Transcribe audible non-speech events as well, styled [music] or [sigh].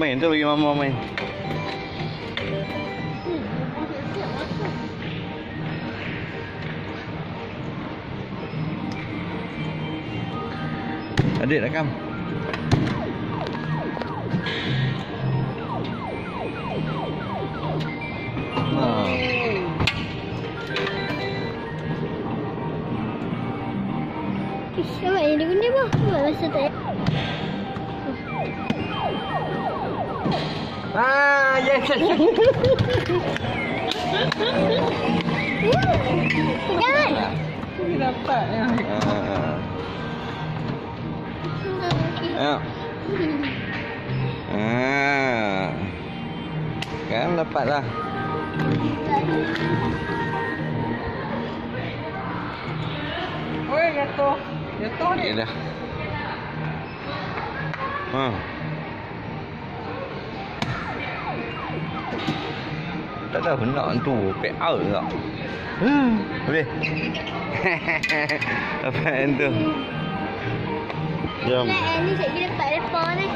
Main tu bagi mama main. Adik nak kam. Ha. Siapa yang dia guna apa? Buat masa tak Ah, yes, yes, yes. Jangan. Dapat ya. Ah. Ya. Ah. Kan dapat lah. Oi, jatuh. Jatuh ni. Ya dah. Ha. Tak tahu nak tu pack out tak. Hmm, boleh. [laughs] Apa yang tu? Jom. Ni cikgu dapat telefon ni.